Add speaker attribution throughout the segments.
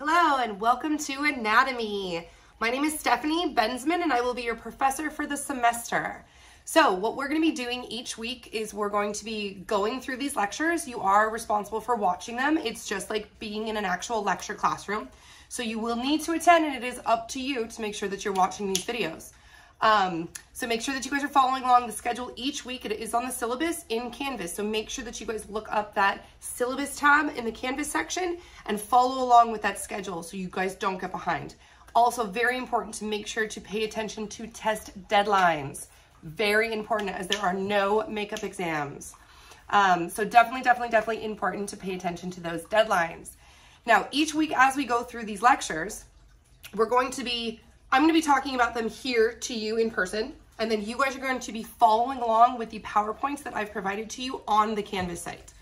Speaker 1: Hello and welcome to Anatomy. My name is Stephanie Benzman and I will be your professor for the semester. So what we're going to be doing each week is we're going to be going through these lectures. You are responsible for watching them. It's just like being in an actual lecture classroom. So you will need to attend and it is up to you to make sure that you're watching these videos. Um, so make sure that you guys are following along the schedule each week. It is on the syllabus in Canvas. So make sure that you guys look up that syllabus tab in the Canvas section and follow along with that schedule so you guys don't get behind. Also very important to make sure to pay attention to test deadlines. Very important as there are no makeup exams. Um, so definitely, definitely, definitely important to pay attention to those deadlines. Now, each week as we go through these lectures, we're going to be I'm going to be talking about them here to you in person, and then you guys are going to be following along with the PowerPoints that I've provided to you on the Canvas site.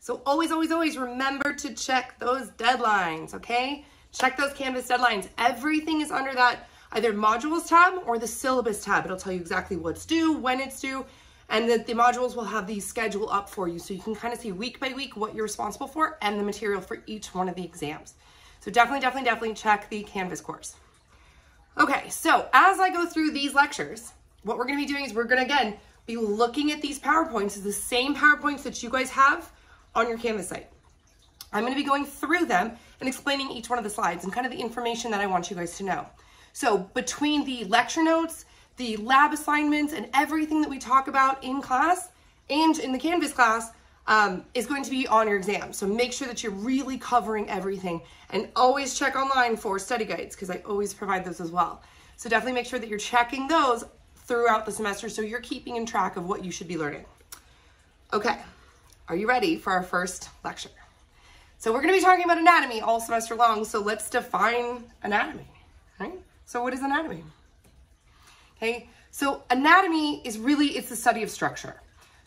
Speaker 1: So always, always, always remember to check those deadlines, okay? Check those Canvas deadlines. Everything is under that either modules tab or the syllabus tab. It'll tell you exactly what's due, when it's due, and that the modules will have the schedule up for you so you can kind of see week by week what you're responsible for and the material for each one of the exams. So definitely, definitely, definitely check the Canvas course. Okay, so as I go through these lectures, what we're gonna be doing is we're gonna, again, be looking at these PowerPoints, the same PowerPoints that you guys have on your Canvas site. I'm gonna be going through them and explaining each one of the slides and kind of the information that I want you guys to know. So between the lecture notes, the lab assignments, and everything that we talk about in class and in the Canvas class, um, is going to be on your exam. So make sure that you're really covering everything and always check online for study guides because I always provide those as well. So definitely make sure that you're checking those throughout the semester so you're keeping in track of what you should be learning. Okay, are you ready for our first lecture? So we're gonna be talking about anatomy all semester long, so let's define anatomy, right? So what is anatomy? Okay, so anatomy is really, it's the study of structure.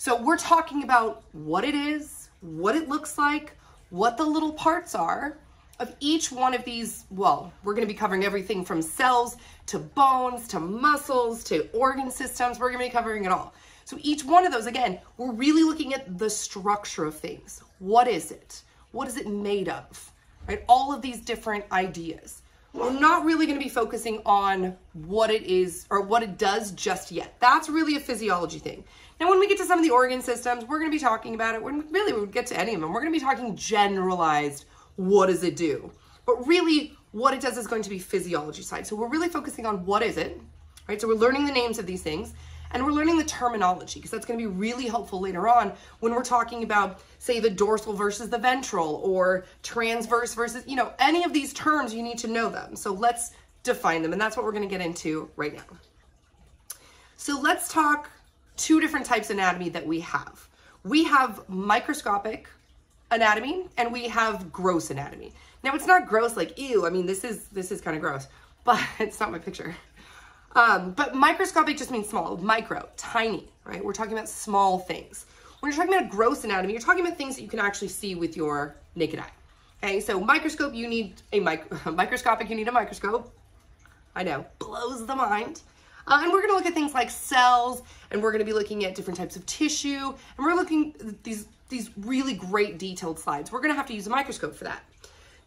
Speaker 1: So we're talking about what it is, what it looks like, what the little parts are of each one of these. Well, we're going to be covering everything from cells to bones to muscles to organ systems. We're going to be covering it all. So each one of those, again, we're really looking at the structure of things. What is it? What is it made of? Right? All of these different ideas. We're not really going to be focusing on what it is or what it does just yet. That's really a physiology thing. Now, when we get to some of the organ systems, we're going to be talking about it. When really we get to any of them, we're going to be talking generalized. What does it do? But really, what it does is going to be physiology side. So we're really focusing on what is it, right? So we're learning the names of these things and we're learning the terminology because that's going to be really helpful later on when we're talking about, say, the dorsal versus the ventral or transverse versus, you know, any of these terms, you need to know them. So let's define them. And that's what we're going to get into right now. So let's talk two different types of anatomy that we have. We have microscopic anatomy and we have gross anatomy. Now it's not gross like ew. I mean this is this is kind of gross, but it's not my picture. Um, but microscopic just means small, micro, tiny, right? We're talking about small things. When you're talking about gross anatomy, you're talking about things that you can actually see with your naked eye. Okay, so microscope, you need a mic microscopic, you need a microscope. I know, blows the mind. Uh, and we're to look at things like cells, and we're to be looking at different types of tissue, and we're looking at these, these really great detailed slides. We're to have to use a microscope for that.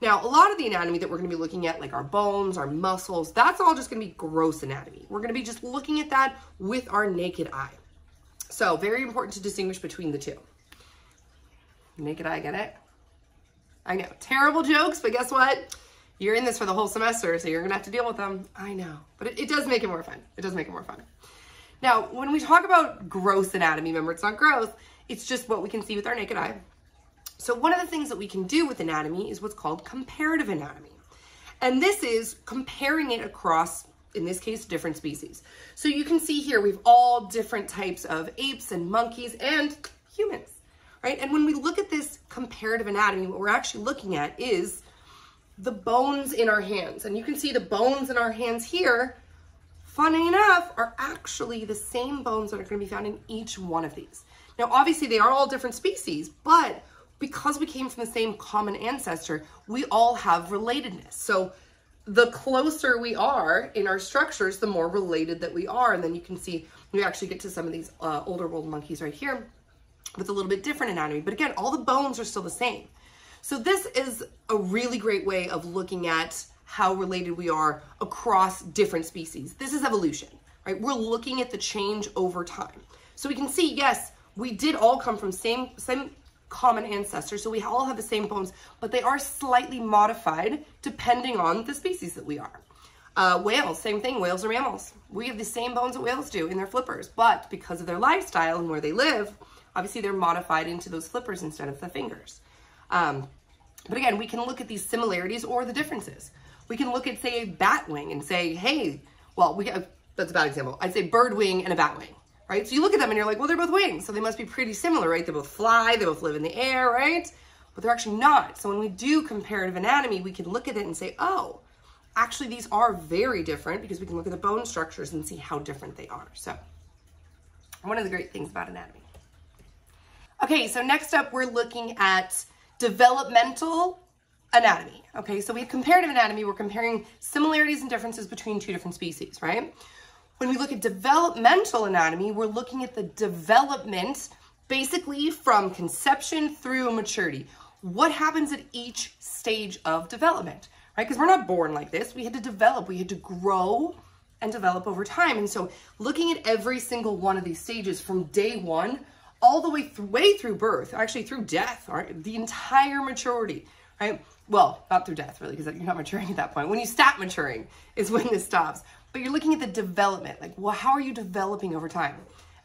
Speaker 1: Now, a lot of the anatomy that we're going to be looking at, like our bones, our muscles, that's all just going to be gross anatomy. We're going to be just looking at that with our naked eye. So, very important to distinguish between the two. Naked eye, get it? I know, terrible jokes, but guess what? You're in this for the whole semester, so you're gonna have to deal with them. I know, but it, it does make it more fun. It does make it more fun. Now, when we talk about gross anatomy, remember it's not gross, it's just what we can see with our naked eye. So one of the things that we can do with anatomy is what's called comparative anatomy. And this is comparing it across, in this case, different species. So you can see here, we've all different types of apes and monkeys and humans, right? And when we look at this comparative anatomy, what we're actually looking at is the bones in our hands. And you can see the bones in our hands here, funny enough, are actually the same bones that are going to be found in each one of these. Now, obviously, they are all different species, but because we came from the same common ancestor, we all have relatedness. So the closer we are in our structures, the more related that we are. And then you can see we actually get to some of these uh, older world monkeys right here with a little bit different anatomy. But again, all the bones are still the same. So this is a really great way of looking at how related we are across different species. This is evolution, right? We're looking at the change over time. So we can see, yes, we did all come from same, same common ancestors, so we all have the same bones, but they are slightly modified depending on the species that we are. Uh, whales, same thing, whales are mammals. We have the same bones that whales do in their flippers, but because of their lifestyle and where they live, obviously they're modified into those flippers instead of the fingers. Um, but again, we can look at these similarities or the differences. We can look at, say, a bat wing and say, hey, well, we have, that's a bad example. I'd say bird wing and a bat wing, right? So you look at them and you're like, well, they're both wings, so they must be pretty similar, right? They both fly, they both live in the air, right? But they're actually not. So when we do comparative anatomy, we can look at it and say, oh, actually these are very different because we can look at the bone structures and see how different they are. So one of the great things about anatomy. Okay, so next up we're looking at developmental anatomy. Okay, so we have comparative anatomy, we're comparing similarities and differences between two different species, right? When we look at developmental anatomy, we're looking at the development basically from conception through maturity. What happens at each stage of development, right? Because we're not born like this. We had to develop, we had to grow and develop over time. And so looking at every single one of these stages from day one all the way through, way through birth, actually through death, right? The entire maturity, right? Well, not through death, really, because you're not maturing at that point. When you stop maturing is when this stops. But you're looking at the development, like, well, how are you developing over time?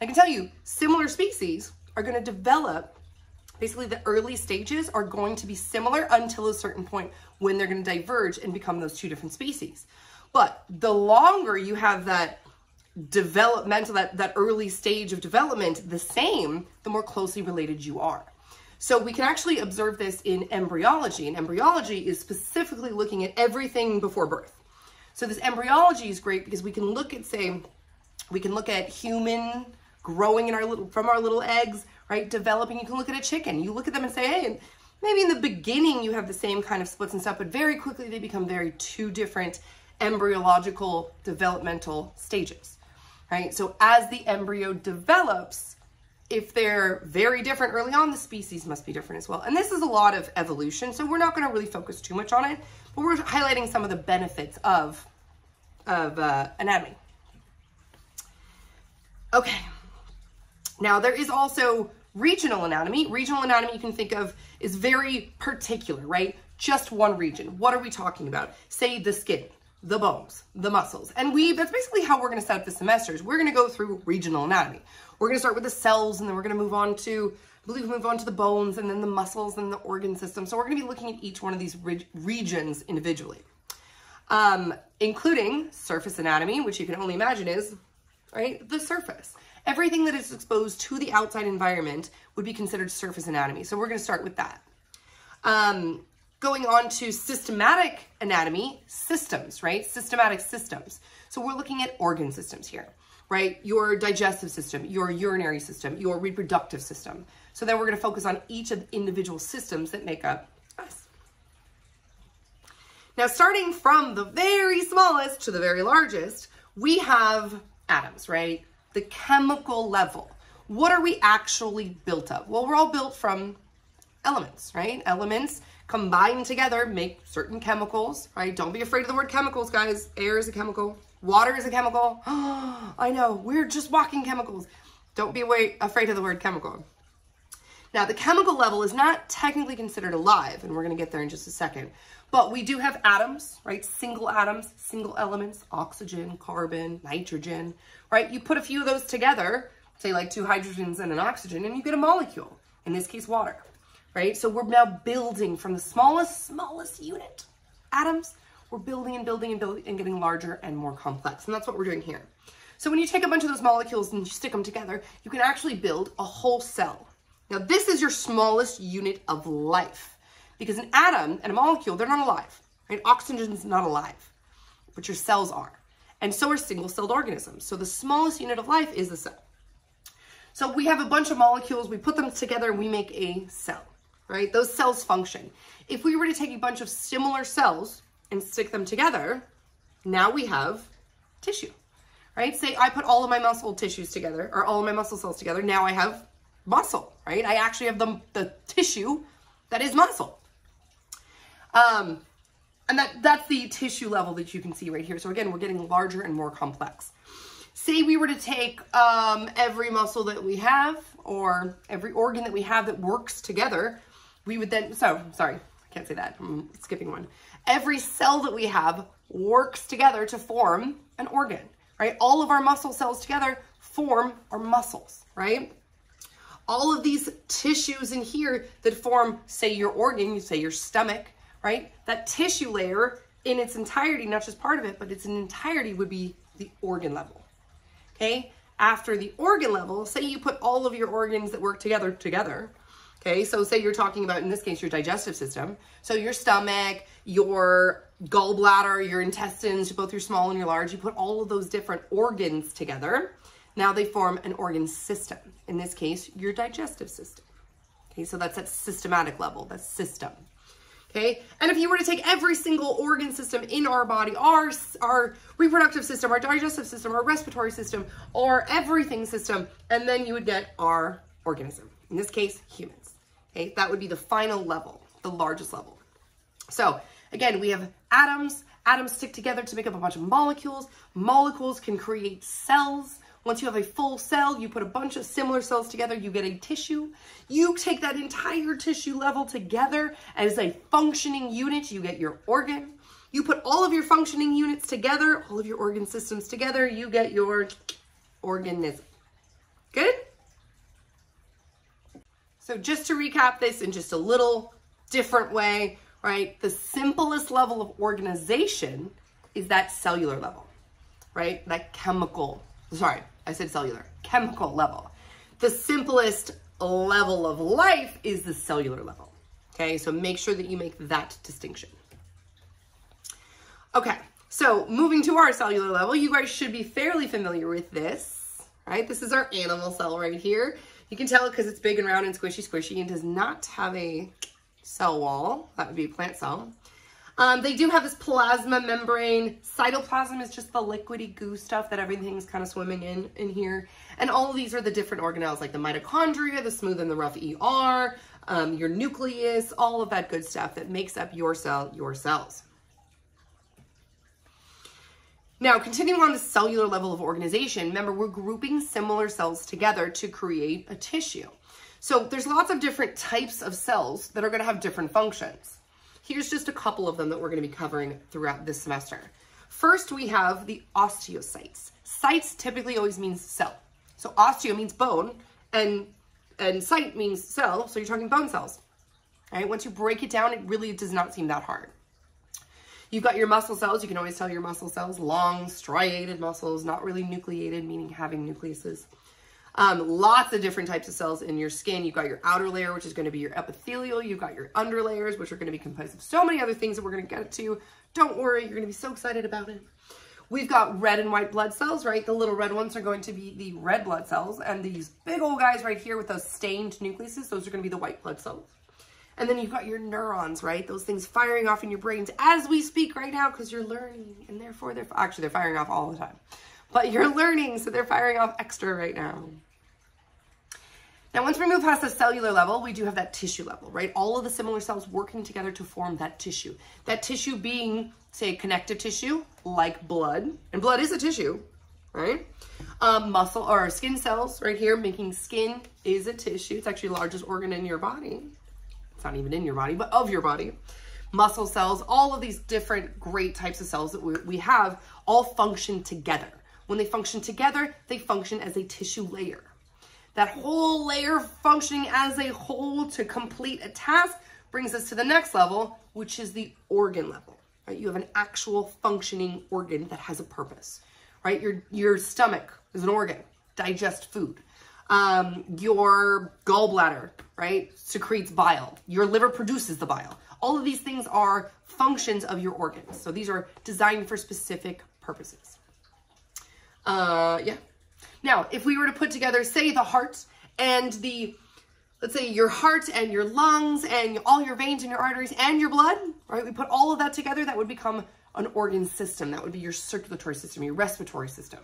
Speaker 1: I can tell you, similar species are going to develop. Basically, the early stages are going to be similar until a certain point when they're going to diverge and become those two different species. But the longer you have that developmental, that, that early stage of development the same, the more closely related you are. So we can actually observe this in embryology, and embryology is specifically looking at everything before birth. So this embryology is great because we can look at, say, we can look at human growing in our little, from our little eggs, right, developing. You can look at a chicken. You look at them and say, hey, maybe in the beginning you have the same kind of splits and stuff, but very quickly they become very two different embryological developmental stages, right? So as the embryo develops, if they're very different early on, the species must be different as well. And this is a lot of evolution, so we're not going to really focus too much on it, but we're highlighting some of the benefits of, of uh, anatomy. Okay, now there is also regional anatomy. Regional anatomy you can think of is very particular, right? Just one region. What are we talking about? Say the skin, the bones, the muscles. And we, that's basically how we're gonna set up the semesters. We're gonna go through regional anatomy. We're gonna start with the cells and then we're gonna move on to, I believe move on to the bones and then the muscles and the organ system. So we're gonna be looking at each one of these re regions individually. Um, including surface anatomy, which you can only imagine is, right, the surface. Everything that is exposed to the outside environment would be considered surface anatomy. So we're gonna start with that. Um, Going on to systematic anatomy, systems, right? Systematic systems. So we're looking at organ systems here, right? Your digestive system, your urinary system, your reproductive system. So then we're going to focus on each of the individual systems that make up us. Now, starting from the very smallest to the very largest, we have atoms, right? The chemical level. What are we actually built of? Well, we're all built from elements, right? Elements combine together make certain chemicals, right? Don't be afraid of the word chemicals, guys. Air is a chemical. Water is a chemical. I know, we're just walking chemicals. Don't be afraid of the word chemical. Now, the chemical level is not technically considered alive, and we're going to get there in just a second. But we do have atoms, right? Single atoms, single elements, oxygen, carbon, nitrogen, right? You put a few of those together, say like two hydrogens and an oxygen, and you get a molecule, in this case, water right? So we're now building from the smallest, smallest unit, atoms, we're building and building and building and getting larger and more complex. And that's what we're doing here. So when you take a bunch of those molecules and you stick them together, you can actually build a whole cell. Now this is your smallest unit of life because an atom and a molecule, they're not alive, right? Oxygen's not alive, but your cells are. And so are single-celled organisms. So the smallest unit of life is the cell. So we have a bunch of molecules, we put them together we make a cell right? Those cells function. If we were to take a bunch of similar cells and stick them together, now we have tissue, right? Say I put all of my muscle tissues together or all of my muscle cells together. Now I have muscle, right? I actually have the, the tissue that is muscle. Um, and that, that's the tissue level that you can see right here. So again, we're getting larger and more complex. Say we were to take um, every muscle that we have or every organ that we have that works together, we would then, so sorry, I can't say that, I'm skipping one. Every cell that we have works together to form an organ, right? All of our muscle cells together form our muscles, right? All of these tissues in here that form, say, your organ, you say your stomach, right? That tissue layer in its entirety, not just part of it, but its entirety would be the organ level. Okay? After the organ level, say you put all of your organs that work together together. Okay, so say you're talking about, in this case, your digestive system. So your stomach, your gallbladder, your intestines, both your small and your large, you put all of those different organs together. Now they form an organ system. In this case, your digestive system. Okay, so that's at systematic level, that's system okay? And if you were to take every single organ system in our body, our, our reproductive system, our digestive system, our respiratory system, our everything system, and then you would get our organism. In this case, humans, okay? That would be the final level, the largest level. So again, we have atoms. Atoms stick together to make up a bunch of molecules. Molecules can create cells. Once you have a full cell, you put a bunch of similar cells together, you get a tissue. You take that entire tissue level together as a functioning unit, you get your organ. You put all of your functioning units together, all of your organ systems together, you get your organism. Good? So just to recap this in just a little different way, right? The simplest level of organization is that cellular level, right? That chemical, sorry, I said cellular, chemical level. The simplest level of life is the cellular level. Okay, so make sure that you make that distinction. Okay, so moving to our cellular level, you guys should be fairly familiar with this, right? This is our animal cell right here. You can tell because it's big and round and squishy squishy and does not have a cell wall. That would be a plant cell. Um, they do have this plasma membrane. Cytoplasm is just the liquidy goo stuff that everything's kind of swimming in, in here. And all of these are the different organelles like the mitochondria, the smooth and the rough ER, um, your nucleus, all of that good stuff that makes up your cell, your cells. Now, continuing on the cellular level of organization, remember we're grouping similar cells together to create a tissue. So there's lots of different types of cells that are going to have different functions. Here's just a couple of them that we're going to be covering throughout this semester. First, we have the osteocytes. Cytes typically always means cell. So osteo means bone, and and cyte means cell, so you're talking bone cells. All right, once you break it down, it really does not seem that hard. You've got your muscle cells. You can always tell your muscle cells, long, striated muscles, not really nucleated, meaning having nucleuses. Um, lots of different types of cells in your skin. You've got your outer layer, which is going to be your epithelial. You've got your under layers, which are going to be composed of so many other things that we're going to get to. Don't worry, you're going to be so excited about it. We've got red and white blood cells, right? The little red ones are going to be the red blood cells, and these big old guys right here with those stained nucleuses, those are going to be the white blood cells. And then you've got your neurons, right? Those things firing off in your brains as we speak right now because you're learning, and therefore they're actually they're firing off all the time but you're learning, so they're firing off extra right now. Now, once we move past the cellular level, we do have that tissue level, right? All of the similar cells working together to form that tissue. That tissue being, say, connective tissue, like blood, and blood is a tissue, right? Um, muscle or skin cells right here, making skin is a tissue. It's actually the largest organ in your body. It's not even in your body, but of your body. Muscle cells, all of these different great types of cells that we, we have all function together. When they function together, they function as a tissue layer. That whole layer functioning as a whole to complete a task brings us to the next level, which is the organ level. Right? You have an actual functioning organ that has a purpose. Right? Your your stomach is an organ, digest food. Um, your gallbladder, right, secretes bile. Your liver produces the bile. All of these things are functions of your organs. So these are designed for specific purposes. Uh, yeah. Now, if we were to put together, say, the heart and the, let's say, your heart and your lungs and all your veins and your arteries and your blood, right? We put all of that together, that would become an organ system. That would be your circulatory system, your respiratory system,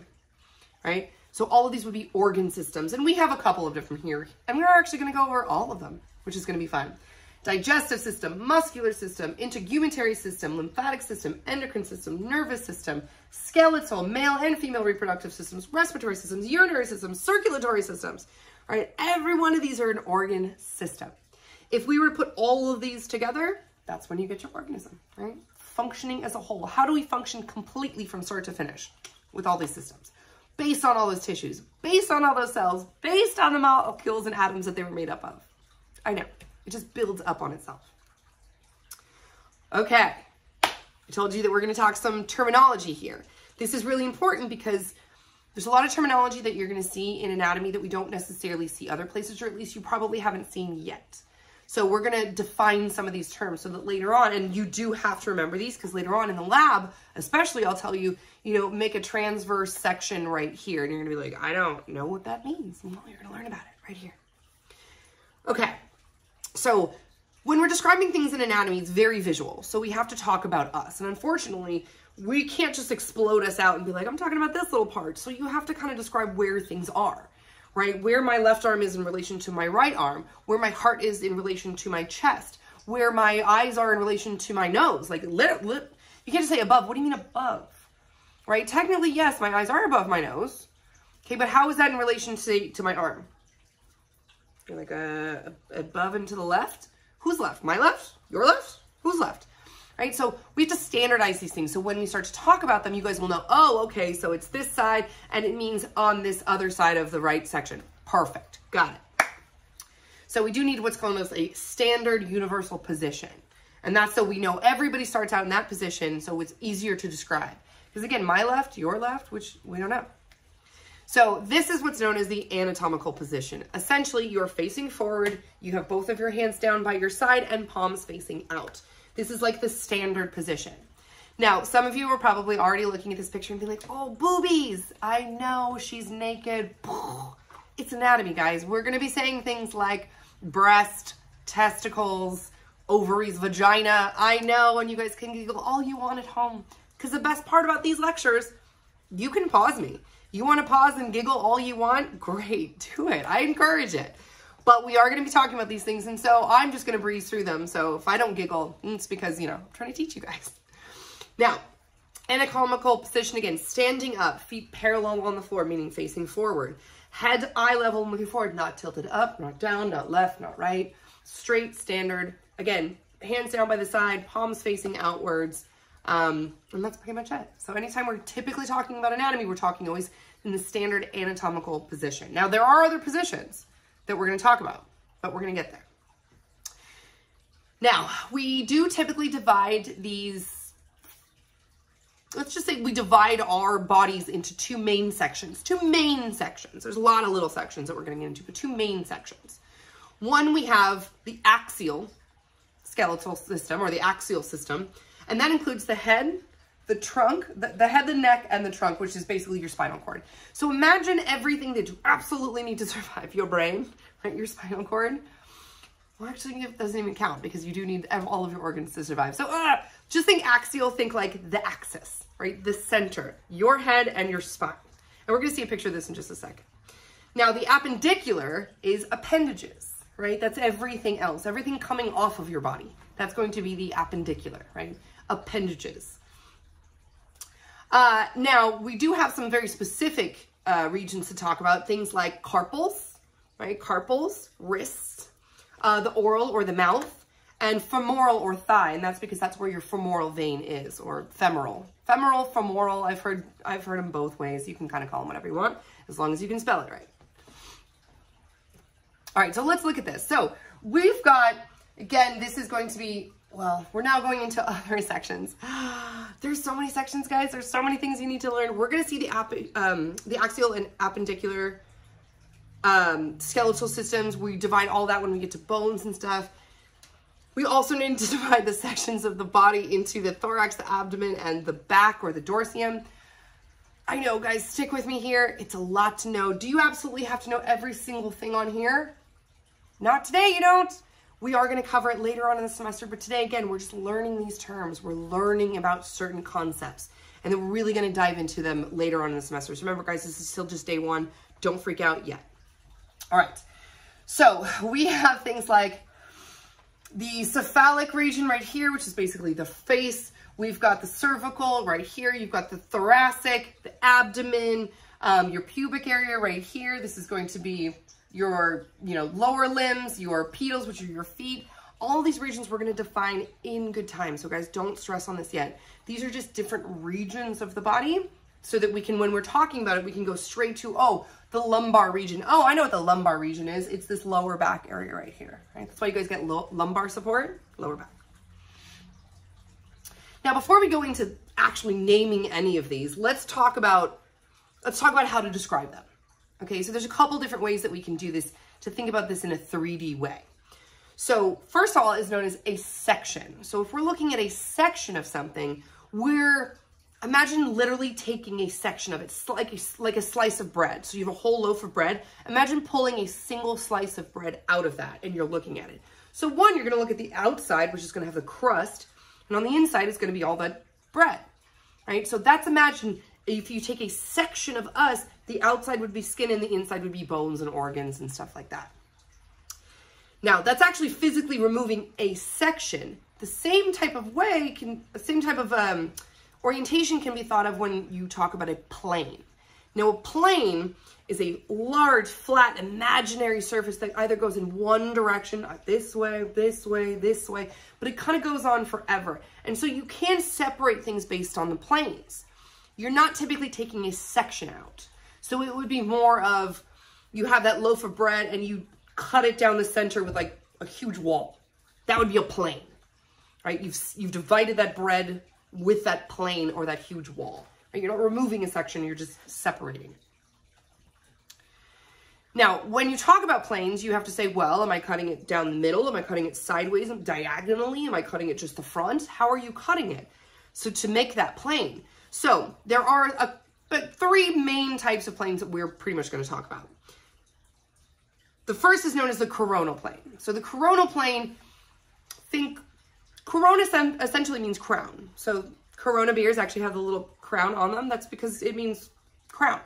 Speaker 1: right? So all of these would be organ systems. And we have a couple of different here. And we are actually going to go over all of them, which is going to be fun. digestive system, muscular system, integumentary system, lymphatic system, endocrine system, nervous system, skeletal, male and female reproductive systems, respiratory systems, urinary systems, circulatory systems. All right, every one of these are an organ system. If we were to put all of these together, that's when you get your organism, right? Functioning as a whole. How do we function completely from start to finish with all these systems? Based on all those tissues, based on all those cells, based on the molecules and atoms that they were made up of. I know, it just builds up on itself. Okay, I told you that we're gonna talk some terminology here. This is really important because there's a lot of terminology that you're gonna see in anatomy that we don't necessarily see other places, or at least you probably haven't seen yet. So we're to define some of these terms so that later on, and you do have to remember these because later on in the lab, especially I'll tell you, you know, make a transverse section right here. And you're to be like, I don't know what that means. Well, you're to learn about it right here. Okay. So when we're describing things in anatomy, it's very visual. So we have to talk about us. And unfortunately, we can't just explode us out and be like, I'm talking about this little part. So you have to kind of describe where things are right? Where my left arm is in relation to my right arm, where my heart is in relation to my chest, where my eyes are in relation to my nose. Like, lit, lit, you can't just say above. What do you mean above? Right? Technically, yes, my eyes are above my nose. Okay, but how is that in relation to, to my arm? Like uh, above and to the left? Who's left? My left? Your left? Who's left? Right? So we have to standardize these things. So when we start to talk about them, you guys will know, oh, okay, so it's this side and it means on this other side of the right section. Perfect. Got it. So we do need what's called as a standard universal position. And that's so we know everybody starts out in that position so it's easier to describe. Because again, my left, your left, which we don't know. So this is what's known as the anatomical position. Essentially, you're facing forward, you have both of your hands down by your side and palms facing out. This is like the standard position. Now, some of you are probably already looking at this picture and be like, oh, boobies. I know she's naked. It's anatomy, guys. We're going to be saying things like breast, testicles, ovaries, vagina. I know, and you guys can giggle all you want at home. Because the best part about these lectures, you can pause me. You want to pause and giggle all you want? Great, do it. I encourage it. But we are going to be talking about these things, and so I'm just going to breeze through them. So if I don't giggle, it's because, you know, I'm trying to teach you guys. Now, anatomical position again, standing up, feet parallel on the floor, meaning facing forward. Head eye level moving forward, not tilted up, not down, not left, not right. Straight, standard. Again, hands down by the side, palms facing outwards. Um, and that's pretty much it. So anytime we're typically talking about anatomy, we're talking always in the standard anatomical position. Now, there are other positions that we're going to talk about, but we're going to get there. Now, we do typically divide these, let's just say we divide our bodies into two main sections, two main sections. There's a lot of little sections that we're going to get into, but two main sections. One, we have the axial skeletal system or the axial system, and that includes the head, the trunk, the, the head, the neck, and the trunk, which is basically your spinal cord. So imagine everything that you absolutely need to survive. Your brain, right? Your spinal cord. Well, actually, it doesn't even count because you do need all of your organs to survive. So uh, just think axial, think like the axis, right? The center, your head and your spine. And we're going to see a picture of this in just a second. Now, the appendicular is appendages, right? That's everything else, everything coming off of your body. That's going to be the appendicular, right? Appendages. Uh, now, we do have some very specific uh, regions to talk about, things like carpals, right? Carpals, wrists, uh, the oral or the mouth, and femoral or thigh, and that's because that's where your femoral vein is, or femoral. Femoral, femoral, I've heard, I've heard them both ways. You can kind of call them whatever you want, as long as you can spell it right. All right, so let's look at this. So we've got, again, this is going to be well, we're now going into other sections. There's so many sections, guys. There's so many things you need to learn. We're going to see the, um, the axial and appendicular um, skeletal systems. We divide all that when we get to bones and stuff. We also need to divide the sections of the body into the thorax, the abdomen, and the back or the dorsum. I know, guys, stick with me here. It's a lot to know. Do you absolutely have to know every single thing on here? Not today, you don't. We are going to cover it later on in the semester, but today, again, we're just learning these terms. We're learning about certain concepts, and then we're really going to dive into them later on in the semester. So remember, guys, this is still just day one. Don't freak out yet. All right. So we have things like the cephalic region right here, which is basically the face. We've got the cervical right here. You've got the thoracic, the abdomen, um, your pubic area right here. This is going to be your, you know, lower limbs, your pedals, which are your feet. All these regions we're going to define in good time. So guys, don't stress on this yet. These are just different regions of the body so that we can, when we're talking about it, we can go straight to, oh, the lumbar region. Oh, I know what the lumbar region is. It's this lower back area right here. Right? That's why you guys get lumbar support, lower back. Now, before we go into actually naming any of these, let's talk about let's talk about how to describe them. Okay, so there's a couple different ways that we can do this to think about this in a 3D way. So first of all is known as a section. So if we're looking at a section of something, we're Imagine literally taking a section of it, like a, like a slice of bread. So you have a whole loaf of bread. Imagine pulling a single slice of bread out of that and you're looking at it. So one, you're gonna look at the outside, which is gonna have the crust, and on the inside is gonna be all that bread, right? So that's imagine if you take a section of us, the outside would be skin and the inside would be bones and organs and stuff like that. Now, that's actually physically removing a section. The same type of way can, the same type of um, Orientation can be thought of when you talk about a plane. Now, a plane is a large, flat, imaginary surface that either goes in one direction, uh, this way, this way, this way, but it kind of goes on forever. And so you can separate things based on the planes. You're not typically taking a section out. So it would be more of you have that loaf of bread and you cut it down the center with like a huge wall. That would be a plane, right? You've, you've divided that bread with that plane or that huge wall. Right? You're not removing a section, you're just separating. it. Now, when you talk about planes, you have to say, well, am I cutting it down the middle? Am I cutting it sideways, diagonally? Am I cutting it just the front? How are you cutting it? So to make that plane. So there are a, but three main types of planes that we're pretty much going to talk about. The first is known as the coronal plane. So the coronal plane, think Corona essentially means crown. So Corona beers actually have the little crown on them. That's because it means crown.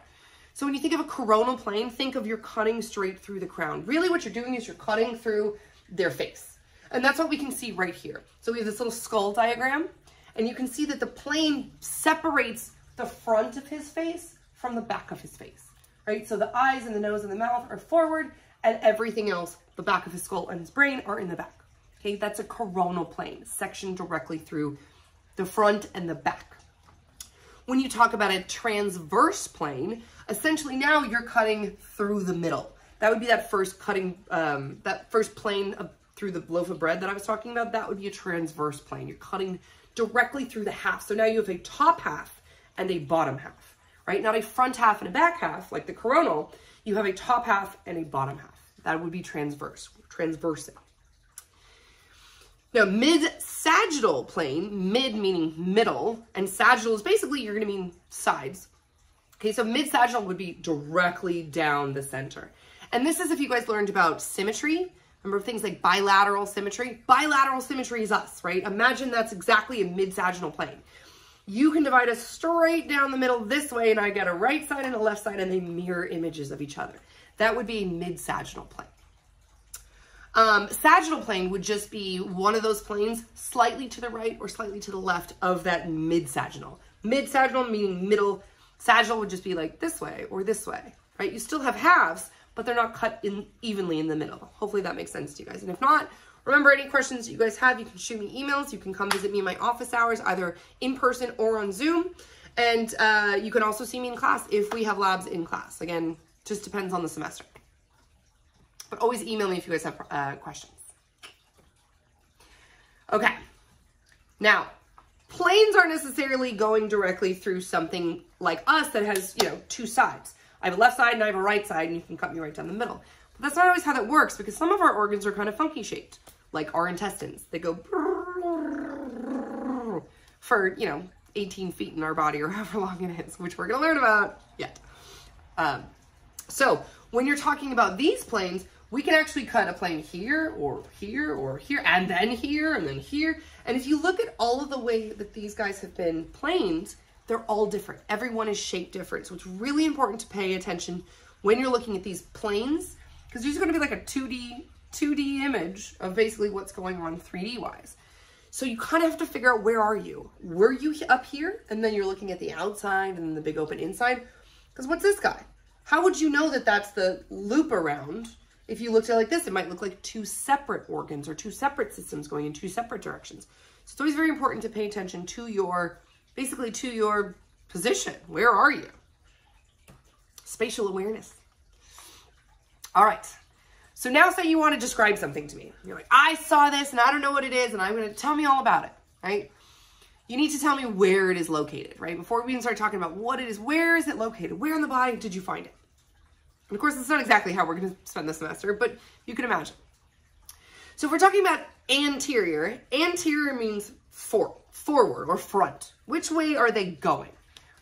Speaker 1: So when you think of a coronal plane, think of you're cutting straight through the crown. Really what you're doing is you're cutting through their face. And that's what we can see right here. So we have this little skull diagram, and you can see that the plane separates the front of his face from the back of his face, right? So the eyes and the nose and the mouth are forward, and everything else, the back of his skull and his brain, are in the back. Okay, that's a coronal plane, section directly through the front and the back. When you talk about a transverse plane, essentially now you're cutting through the middle. That would be that first cutting, um, that first plane of, through the loaf of bread that I was talking about. That would be a transverse plane. You're cutting directly through the half. So now you have a top half and a bottom half, right? Not a front half and a back half like the coronal. You have a top half and a bottom half. That would be transverse, transversing. Now, mid-sagittal plane, mid meaning middle, and sagittal is basically, you're going to mean sides. Okay, so mid-sagittal would be directly down the center. And this is if you guys learned about symmetry. Remember things like bilateral symmetry? Bilateral symmetry is us, right? Imagine that's exactly a mid-sagittal plane. You can divide us straight down the middle this way, and I get a right side and a left side, and they mirror images of each other. That would be a mid-sagittal plane. Um, sagittal plane would just be one of those planes slightly to the right or slightly to the left of that mid-sagittal. Mid-sagittal meaning middle. Sagittal would just be like this way or this way, right? You still have halves, but they're not cut in evenly in the middle. Hopefully that makes sense to you guys. And if not, remember any questions you guys have, you can shoot me emails. You can come visit me in my office hours, either in person or on Zoom. And uh, you can also see me in class if we have labs in class. Again, just depends on the semester. But always email me if you guys have uh, questions. Okay. Now, planes aren't necessarily going directly through something like us that has, you know, two sides. I have a left side and I have a right side and you can cut me right down the middle. But that's not always how that works because some of our organs are kind of funky shaped, like our intestines. They go for, you know, 18 feet in our body or however long it is, which we're going to learn about yet. Um, so when you're talking about these planes, we can actually cut a plane here or here or here and then here and then here. And if you look at all of the way that these guys have been planed, they're all different. Everyone is shaped different. So it's really important to pay attention when you're looking at these planes because there's going to be like a 2D 2D image of basically what's going on 3D wise. So you kind of have to figure out where are you? Were you up here? And then you're looking at the outside and the big open inside. Because what's this guy? How would you know that that's the loop around? If you looked at it like this, it might look like two separate organs or two separate systems going in two separate directions. So it's always very important to pay attention to your, basically to your position. Where are you? Spatial awareness. All right. So now say you want to describe something to me. You're like, I saw this and I don't know what it is and I'm going to tell me all about it, right? You need to tell me where it is located, right? Before we even start talking about what it is, where is it located? Where in the body did you find it? And of course, it's not exactly how we're going to spend the semester, but you can imagine. So if we're talking about anterior, anterior means for, forward or front. Which way are they going,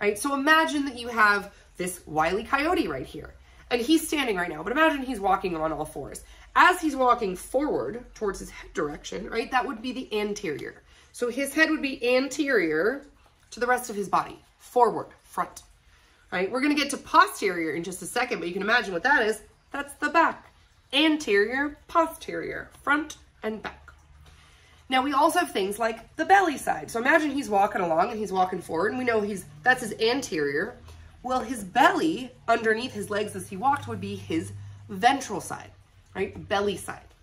Speaker 1: right? So imagine that you have this wily coyote right here and he's standing right now, but imagine he's walking on all fours. As he's walking forward towards his head direction, right, that would be the anterior. So his head would be anterior to the rest of his body, forward, front, right? We're gonna get to posterior in just a second, but you can imagine what that is. That's the back. Anterior, posterior, front and back. Now we also have things like the belly side. So imagine he's walking along and he's walking forward and we know he's that's his anterior. Well, his belly underneath his legs as he walked would be his ventral side, right? Belly side,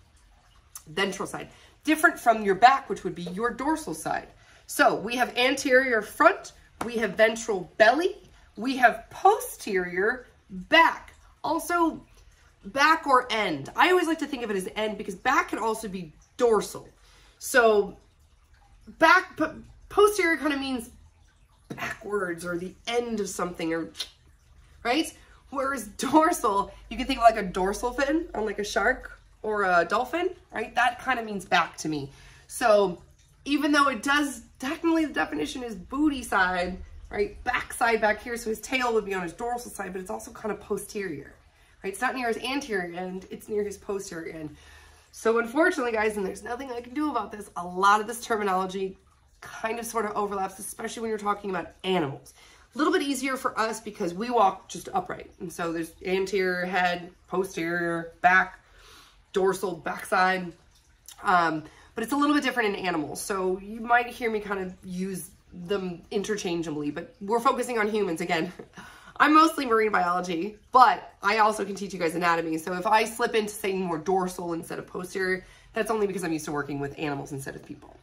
Speaker 1: ventral side. Different from your back, which would be your dorsal side. So we have anterior front, we have ventral belly, we have posterior back. Also back or end. I always like to think of it as end because back can also be dorsal. So back, but posterior kind of means backwards or the end of something or, right? Whereas dorsal, you can think of like a dorsal fin on like a shark or a dolphin, right? That kind of means back to me. So even though it does, technically the definition is booty side, right? Back side back here. So his tail would be on his dorsal side, but it's also kind of posterior, right? It's not near his anterior end, it's near his posterior end. So unfortunately, guys, and there's nothing I can do about this, a lot of this terminology kind of sort of overlaps, especially when you're talking about animals. A little bit easier for us because we walk just upright. And so there's anterior head, posterior, back, dorsal, backside. Um, but it's a little bit different in animals. So you might hear me kind of use them interchangeably, but we're focusing on humans again. I'm mostly marine biology, but I also can teach you guys anatomy. So if I slip into saying more dorsal instead of posterior, that's only because I'm used to working with animals instead of people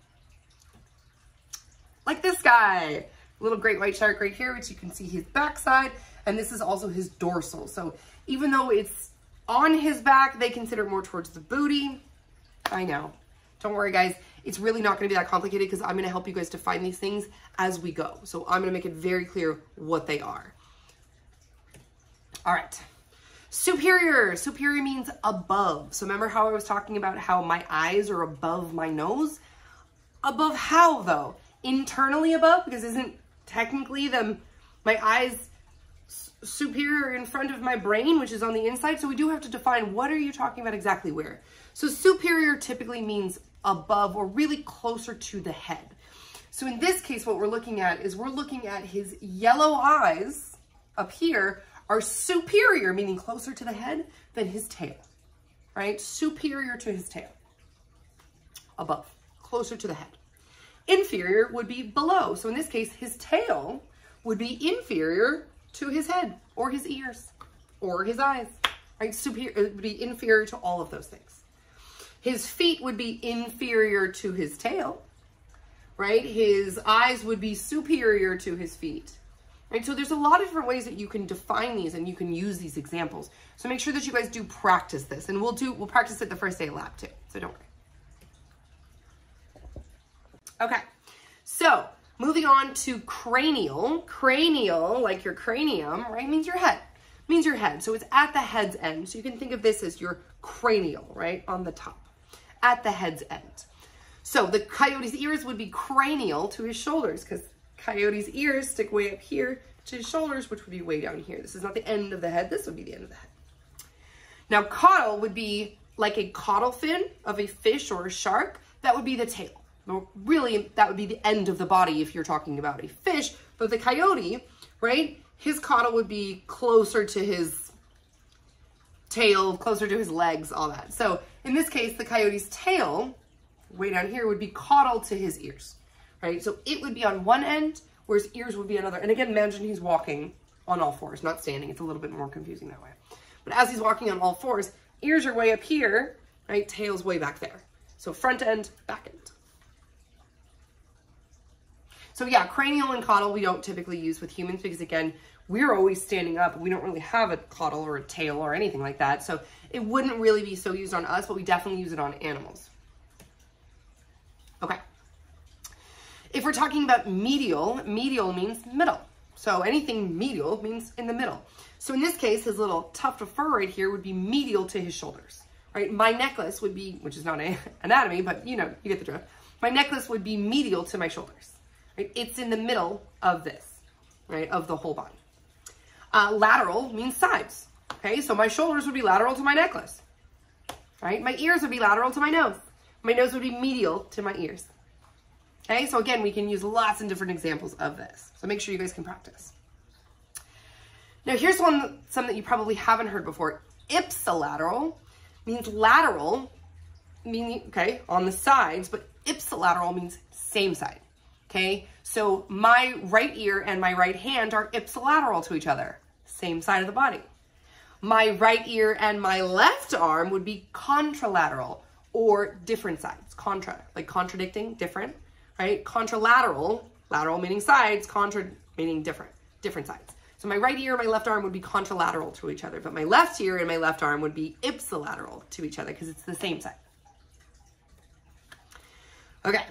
Speaker 1: like this guy. Little great white shark right here, which you can see his backside, and this is also his dorsal. So even though it's on his back, they consider more towards the booty. I know. Don't worry, guys. It's really not going to be that complicated because I'm going to help you guys define these things as we go. So I'm going to make it very clear what they are. All right. Superior. Superior means above. So remember how I was talking about how my eyes are above my nose? Above how, though? Internally above because isn't technically the my eyes superior in front of my brain, which is on the inside. So we do have to define what are you talking about exactly where. So superior typically means above or really closer to the head. So in this case, what we're looking at is we're looking at his yellow eyes up here are superior, meaning closer to the head than his tail, right? Superior to his tail, above, closer to the head. Inferior would be below. So in this case, his tail would be inferior to his head or his ears or his eyes, right? Superior, would be inferior to all of those things. His feet would be inferior to his tail, right? His eyes would be superior to his feet, right? So there's a lot of different ways that you can define these and you can use these examples. So make sure that you guys do practice this and we'll do, we'll practice it the first day of lab too. So don't worry. Okay, so moving on to cranial. Cranial, like your cranium, right, means your head. Means your head. So it's at the head's end. So you can think of this as your cranial, right, on the top. At the head's end. So the coyote's ears would be cranial to his shoulders because coyote's ears stick way up here to his shoulders, which would be way down here. This is not the end of the head. This would be the end of the head. Now, caudal would be like a caudal fin of a fish or a shark. That would be the tail really that would be the end of the body if you're talking about a fish, but the coyote, right? His caudal would be closer to his tail, closer to his legs, all that. So In this case, the coyote's tail, way down here, would be caudal to his ears, right? So it would be on one end, whereas ears would be another. And again, imagine he's walking on all fours, not standing. It's a little bit more confusing that way. But as he's walking on all fours, ears are way up here, right? Tail's way back there. So front end, back end. So yeah, cranial and caudal we don't typically use with humans because again, we're always standing up. We don't really have a caudal or a tail or anything like that. So it wouldn't really be so used on us, but we definitely use it on animals. Okay. If we're talking about medial, medial means middle. So anything medial means in the middle. So in this case, his little tuft of fur right here would be medial to his shoulders, right? My necklace would be, which is not anatomy, but you know, you get the drift. My necklace would be medial to my shoulders, right? It's in the middle of this, right? Of the whole body. Uh, lateral means sides, okay? So my shoulders would be lateral to my necklace, right? My ears would be lateral to my nose. My nose would be medial to my ears. Okay, so again, we can use lots of different examples of this. So make sure you guys can practice. Now here's one, some that you probably haven't heard before. Ipsilateral means lateral, meaning, okay, on the sides, but ipsilateral means same side, okay? So my right ear and my right hand are ipsilateral to each other, same side of the body. My right ear and my left arm would be contralateral or different sides, contra, like contradicting, different, right? Contralateral, lateral meaning sides, contra meaning different, different sides. So my right ear and my left arm would be contralateral to each other, but my left ear and my left arm would be ipsilateral to each other because it's the same side. Okay.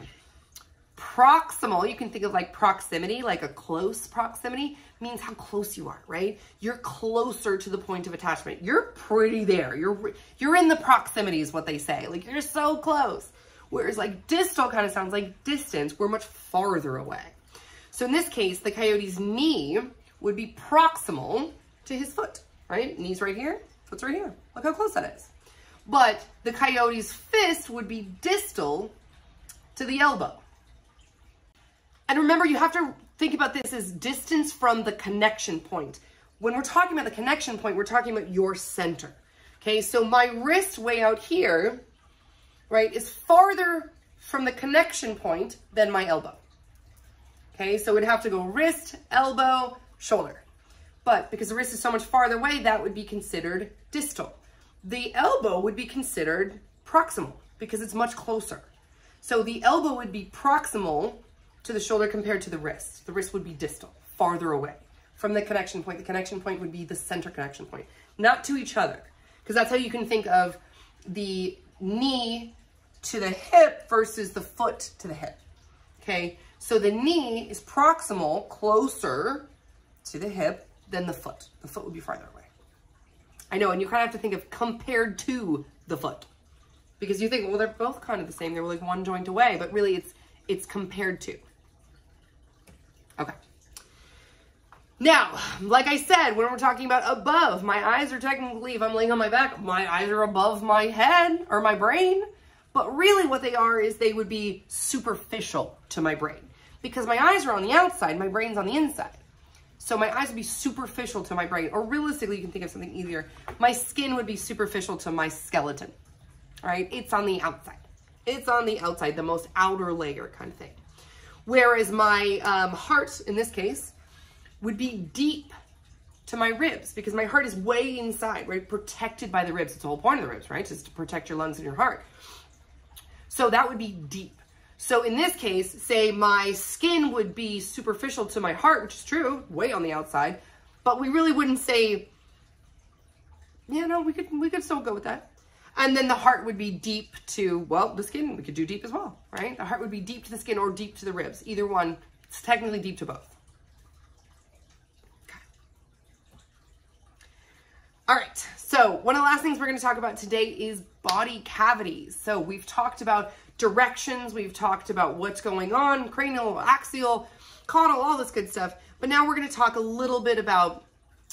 Speaker 1: Proximal, you can think of like proximity, like a close proximity, means how close you are, right? You're closer to the point of attachment. You're pretty there. You're you're in the proximity is what they say. Like you're so close. Whereas like distal kind of sounds like distance. We're much farther away. So in this case, the coyote's knee would be proximal to his foot, right? Knee's right here, foot's right here. Look how close that is. But the coyote's fist would be distal to the elbow. And remember, you have to think about this as distance from the connection point. When we're talking about the connection point, we're talking about your center. Okay, so my wrist way out here right, is farther from the connection point than my elbow. Okay, so we'd have to go wrist, elbow, shoulder. But because the wrist is so much farther away, that would be considered distal. The elbow would be considered proximal because it's much closer. So the elbow would be proximal to the shoulder compared to the wrist. The wrist would be distal, farther away from the connection point. The connection point would be the center connection point, not to each other. Because that's how you can think of the knee to the hip versus the foot to the hip. Okay, so the knee is proximal, closer to the hip than the foot. The foot would be farther away. I know, and you kind of have to think of compared to the foot. Because you think, well, they're both kind of the same. They're like one joint away, but really it's it's compared to. Okay. Now, like I said, when we're talking about above, my eyes are technically, if I'm laying on my back, my eyes are above my head or my brain. But really what they are is they would be superficial to my brain because my eyes are on the outside, my brain's on the inside. So my eyes would be superficial to my brain, or realistically, you can think of something easier. My skin would be superficial to my skeleton, right? It's on the outside. It's on the outside, the most outer layer kind of thing. Whereas my um, heart, in this case, would be deep to my ribs because my heart is way inside, right? Protected by the ribs. It's the whole point of the ribs, right? Just to protect your lungs and your heart. So that would be deep. So in this case, say my skin would be superficial to my heart, which is true, way on the outside, but we really wouldn't say, yeah, no, we could, we could still go with that. And then the heart would be deep to, well, the skin, we could do deep as well, right? The heart would be deep to the skin or deep to the ribs. Either one, it's technically deep to both. Okay. All right, so one of the last things we're gonna talk about today is body cavities. So we've talked about directions, we've talked about what's going on, cranial, axial, caudal, all this good stuff. But now we're gonna talk a little bit about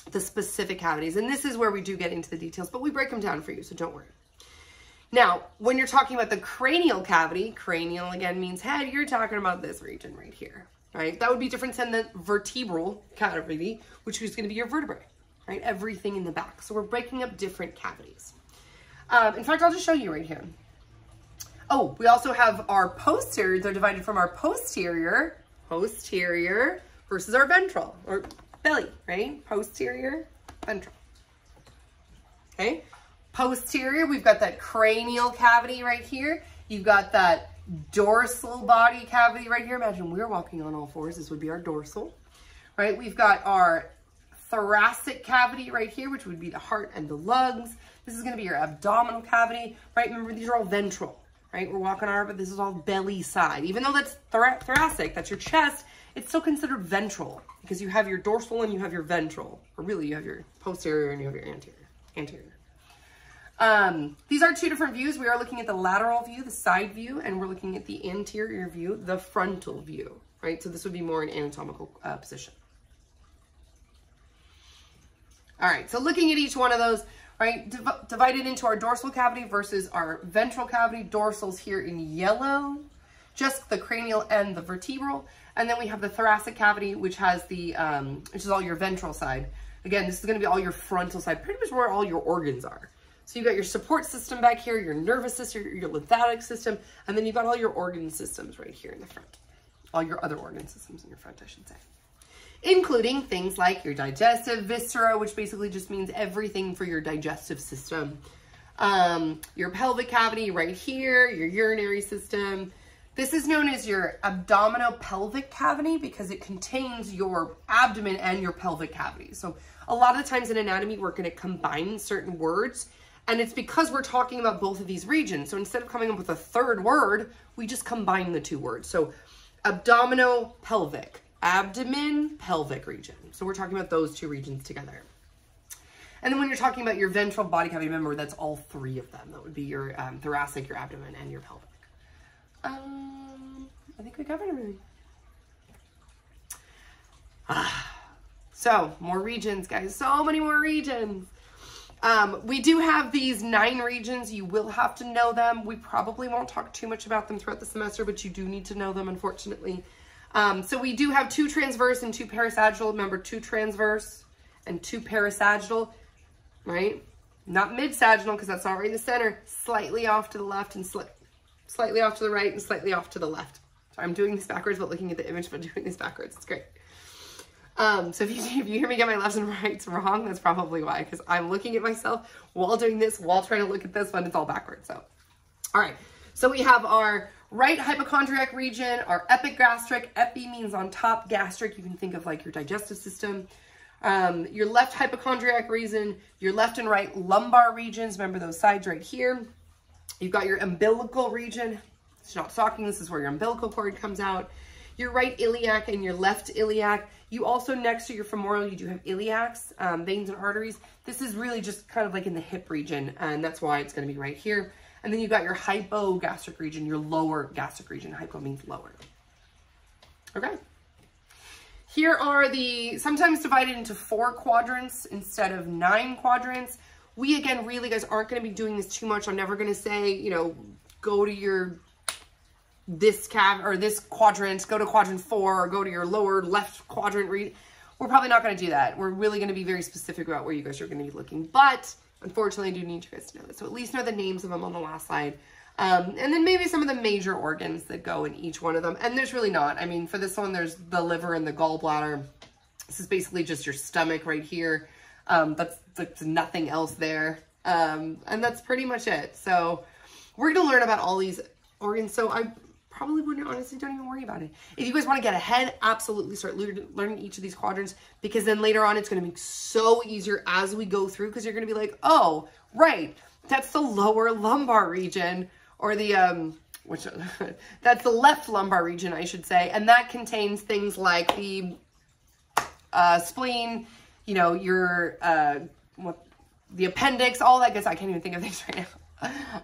Speaker 1: the specific cavities. And this is where we do get into the details, but we break them down for you, so don't worry. Now, when you're talking about the cranial cavity, cranial again means head, you're talking about this region right here, right? That would be different than the vertebral cavity, which is gonna be your vertebrae, right? Everything in the back. So we're breaking up different cavities. Um, in fact, I'll just show you right here. Oh, we also have our posterior. They're divided from our posterior, posterior versus our ventral or belly, right? Posterior, ventral. Okay. Posterior, we've got that cranial cavity right here. You've got that dorsal body cavity right here. Imagine we're walking on all fours. This would be our dorsal, right? We've got our thoracic cavity right here, which would be the heart and the lungs. This is going to be your abdominal cavity, right? Remember, these are all ventral, right? We're walking our, but this is all belly side. Even though that's thora thoracic, that's your chest, it's still considered ventral because you have your dorsal and you have your ventral. Or really, you have your posterior and you have your anterior. anterior. Um, these are two different views. We are looking at the lateral view, the side view, and we're looking at the anterior view, the frontal view, right? So this would be more an anatomical uh, position. All right, so looking at each one of those, right, div divided into our dorsal cavity versus our ventral cavity. Dorsals here in yellow, just the cranial and the vertebral. And then we have the thoracic cavity, which has the, um, which is all your ventral side. Again, this is gonna be all your frontal side, pretty much where all your organs are. So you've got your support system back here, your nervous system, your lymphatic system, and then you've got all your organ systems right here in the front. All your other organ systems in your front, I should say. Including things like your digestive viscera, which basically just means everything for your digestive system. Um, your pelvic cavity right here, your urinary system. This is known as your abdominal pelvic cavity because it contains your abdomen and your pelvic cavity. So a lot of the times in anatomy, we're going to combine certain words and it's because we're talking about both of these regions. So instead of coming up with a third word, we just combine the two words. So abdominal pelvic, abdomen pelvic region. So we're talking about those two regions together. And then when you're talking about your ventral body cavity, remember that's all three of them. That would be your um, thoracic, your abdomen, and your pelvic. Um, I think we covered everything. Ah, so more regions, guys. So many more regions. Um, we do have these nine regions. You will have to know them. We probably won't talk too much about them throughout the semester, but you do need to know them, unfortunately. Um, so we do have two transverse and two parasagittal. Remember, two transverse and two parasagittal, right? Not mid-sagittal because that's not right in the center. Slightly off to the left and sli slightly off to the right and slightly off to the left. So I'm doing this backwards, but looking at the image, but doing this backwards. It's great. Um, so if you, if you hear me get my lefts and rights wrong, that's probably why, because I'm looking at myself while doing this, while trying to look at this when it's all backwards. So, all right. So we have our right hypochondriac region, our epigastric. Epi means on top, gastric, you can think of like your digestive system. Um, your left hypochondriac region, your left and right lumbar regions. Remember those sides right here. You've got your umbilical region. It's not talking. This is where your umbilical cord comes out. Your right iliac and your left iliac. You also, next to your femoral, you do have iliacs, um, veins and arteries. This is really just kind of like in the hip region, and that's why it's going to be right here. And then you've got your hypogastric region, your lower gastric region. Hypo means lower. Okay. Here are the, sometimes divided into four quadrants instead of nine quadrants. We, again, really, guys, aren't going to be doing this too much. I'm never going to say, you know, go to your this cav or this quadrant, go to quadrant four or go to your lower left quadrant. Read. We're probably not going to do that. We're really going to be very specific about where you guys are going to be looking. But unfortunately, I do need you guys to know this. So at least know the names of them on the last slide. Um, and then maybe some of the major organs that go in each one of them. And there's really not. I mean, for this one, there's the liver and the gallbladder. This is basically just your stomach right here. Um, that's, that's nothing else there. Um, and that's pretty much it. So we're going to learn about all these organs. So I probably wouldn't honestly don't even worry about it. If you guys want to get ahead, absolutely start learning each of these quadrants because then later on it's going to be so easier as we go through because you're going to be like, oh, right, that's the lower lumbar region or the, um, which that's the left lumbar region, I should say. And that contains things like the uh, spleen, you know, your, uh, what, the appendix, all that good stuff. I can't even think of things right now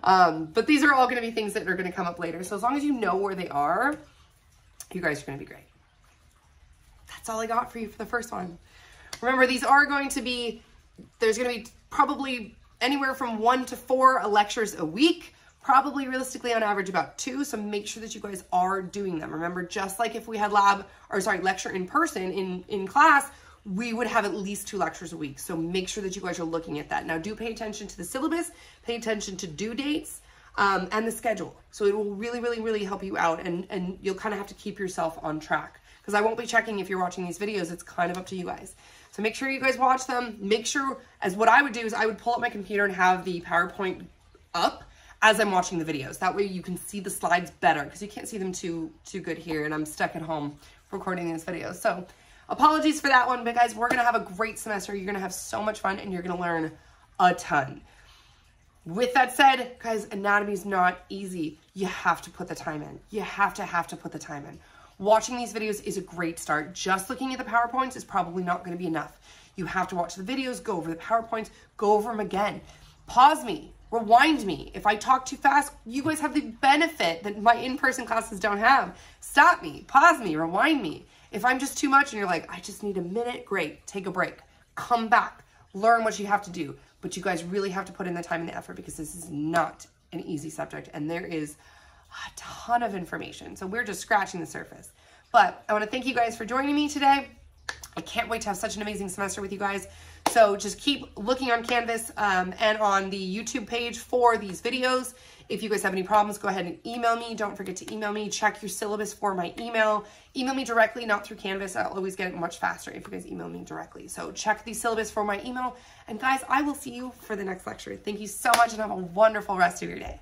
Speaker 1: um, but these are all going to be things that are going to come up later. So as long as you know where they are, you guys are going to be great. That's all I got for you for the first one. Remember, these are going to be, there's going to be probably anywhere from one to four lectures a week, probably realistically on average about two. So make sure that you guys are doing them. Remember, just like if we had lab, or sorry, lecture in person in, in class, we would have at least two lectures a week. So make sure that you guys are looking at that. Now do pay attention to the syllabus, pay attention to due dates, um, and the schedule. So it will really, really, really help you out and, and you'll kind of have to keep yourself on track because I won't be checking if you're watching these videos. It's kind of up to you guys. So make sure you guys watch them. Make sure, as what I would do is I would pull up my computer and have the PowerPoint up as I'm watching the videos. That way you can see the slides better because you can't see them too, too good here and I'm stuck at home recording these videos. So apologies for that one, but guys, we're going to have a great semester. You're going to have so much fun and you're going to learn a ton. With that said, guys, anatomy is not easy. You have to put the time in. You have to have to put the time in. Watching these videos is a great start. Just looking at the PowerPoints is probably not going to be enough. You have to watch the videos, go over the PowerPoints, go over them again. Pause me, rewind me. If I talk too fast, you guys have the benefit that my in-person classes don't have. Stop me, pause me, rewind me. If I'm just too much and you're like, I just need a minute, great, take a break. Come back, learn what you have to do. But you guys really have to put in the time and the effort because this is not an easy subject and there is a ton of information. So we're just scratching the surface. But I want to thank you guys for joining me today. I can't wait to have such an amazing semester with you guys. So just keep looking on Canvas um, and on the YouTube page for these videos. If you guys have any problems, go ahead and email me. Don't forget to email me. Check your syllabus for my email. Email me directly, not through Canvas. I'll always get it much faster if you guys email me directly. So check the syllabus for my email. And guys, I will see you for the next lecture. Thank you so much and have a wonderful rest of your day.